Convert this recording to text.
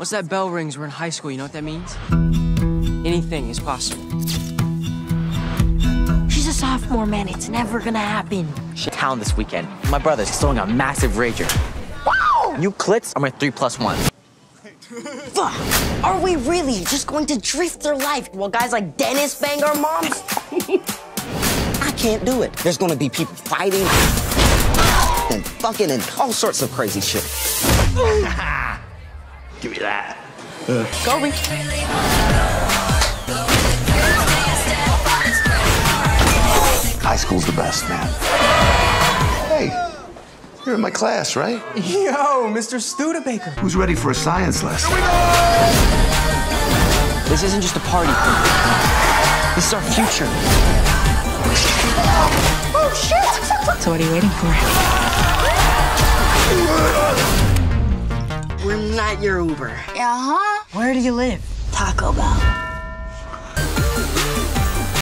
Once that bell rings, we're in high school. You know what that means? Anything is possible. She's a sophomore, man. It's never gonna happen. Shit town this weekend. My brother's throwing a massive rager. Wow! You clits are my three plus one. Fuck! Are we really just going to drift through life while guys like Dennis bang our moms? I can't do it. There's gonna be people fighting and fucking and all sorts of crazy shit. Give me that. Kobe. High school's the best, man. Hey, you're in my class, right? Yo, Mr. Studebaker. Who's ready for a science lesson? This isn't just a party. This is our future. Oh, shit! So what are you waiting for? Not your Uber. Uh-huh. Where do you live? Taco Bell.